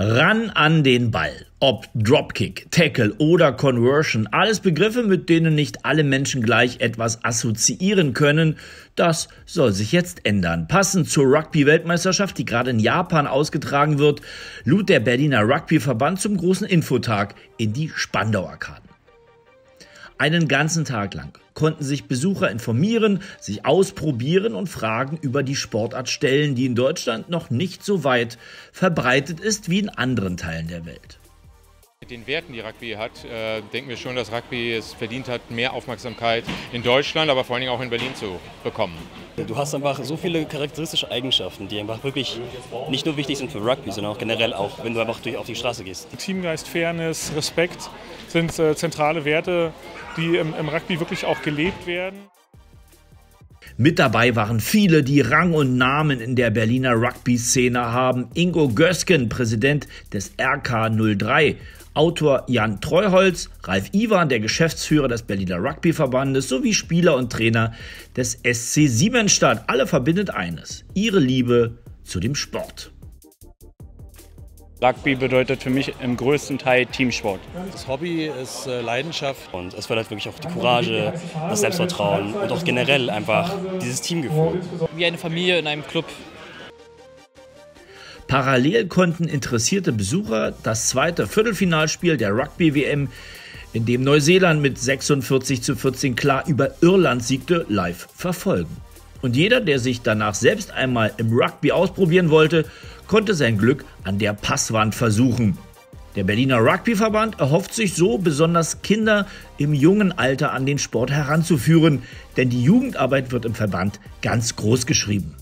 Ran an den Ball. Ob Dropkick, Tackle oder Conversion, alles Begriffe, mit denen nicht alle Menschen gleich etwas assoziieren können. Das soll sich jetzt ändern. Passend zur Rugby-Weltmeisterschaft, die gerade in Japan ausgetragen wird, lud der Berliner Rugby-Verband zum großen Infotag in die Spandau-Arkaden. Einen ganzen Tag lang konnten sich Besucher informieren, sich ausprobieren und Fragen über die Sportart stellen, die in Deutschland noch nicht so weit verbreitet ist wie in anderen Teilen der Welt. Mit den Werten, die Rugby hat, äh, denken wir schon, dass Rugby es verdient hat, mehr Aufmerksamkeit in Deutschland, aber vor allen Dingen auch in Berlin zu bekommen. Du hast einfach so viele charakteristische Eigenschaften, die einfach wirklich nicht nur wichtig sind für Rugby, sondern auch generell auch, wenn du einfach durch auf die Straße gehst. Teamgeist, Fairness, Respekt sind äh, zentrale Werte, die im, im Rugby wirklich auch gelebt werden. Mit dabei waren viele, die Rang und Namen in der Berliner Rugby-Szene haben. Ingo Gösken, Präsident des RK03, Autor Jan Treuholz, Ralf Iwan, der Geschäftsführer des Berliner Rugby-Verbandes, sowie Spieler und Trainer des SC Siemensstadt. Alle verbindet eines, ihre Liebe zu dem Sport. Rugby bedeutet für mich im größten Teil Teamsport. Das Hobby ist äh, Leidenschaft. Und es fördert wirklich auch die Courage, das Selbstvertrauen und auch generell einfach dieses Teamgefühl. Wie eine Familie in einem Club. Parallel konnten interessierte Besucher das zweite Viertelfinalspiel der Rugby-WM, in dem Neuseeland mit 46 zu 14 klar über Irland siegte, live verfolgen. Und jeder, der sich danach selbst einmal im Rugby ausprobieren wollte, konnte sein Glück an der Passwand versuchen. Der Berliner Rugbyverband erhofft sich so, besonders Kinder im jungen Alter an den Sport heranzuführen, denn die Jugendarbeit wird im Verband ganz groß geschrieben.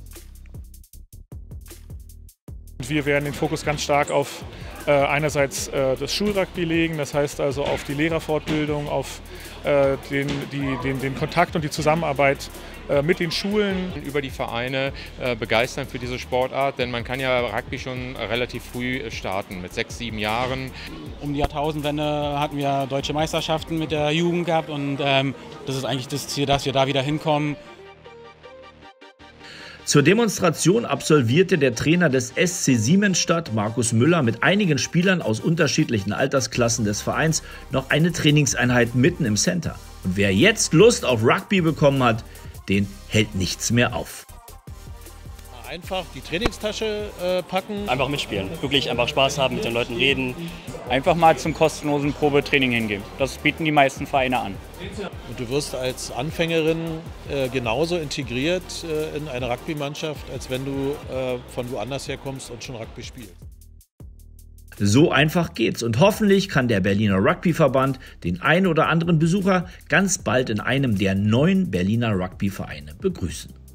Wir werden den Fokus ganz stark auf äh, einerseits äh, das Schulrugby legen, das heißt also auf die Lehrerfortbildung, auf äh, den, die, den, den Kontakt und die Zusammenarbeit äh, mit den Schulen. Über die Vereine äh, begeistern für diese Sportart, denn man kann ja Rugby schon relativ früh starten, mit sechs, sieben Jahren. Um die Jahrtausendwende hatten wir deutsche Meisterschaften mit der Jugend gehabt und ähm, das ist eigentlich das Ziel, dass wir da wieder hinkommen. Zur Demonstration absolvierte der Trainer des SC Siemensstadt, Markus Müller, mit einigen Spielern aus unterschiedlichen Altersklassen des Vereins noch eine Trainingseinheit mitten im Center. Und wer jetzt Lust auf Rugby bekommen hat, den hält nichts mehr auf. Einfach die Trainingstasche äh, packen. Einfach mitspielen, wirklich einfach Spaß haben, mit den Leuten reden. Einfach mal zum kostenlosen Probetraining hingehen. Das bieten die meisten Vereine an. Und du wirst als Anfängerin äh, genauso integriert äh, in eine Rugby-Mannschaft, als wenn du äh, von woanders herkommst und schon Rugby spielst. So einfach geht's. Und hoffentlich kann der Berliner Rugbyverband den ein oder anderen Besucher ganz bald in einem der neun Berliner Rugbyvereine begrüßen.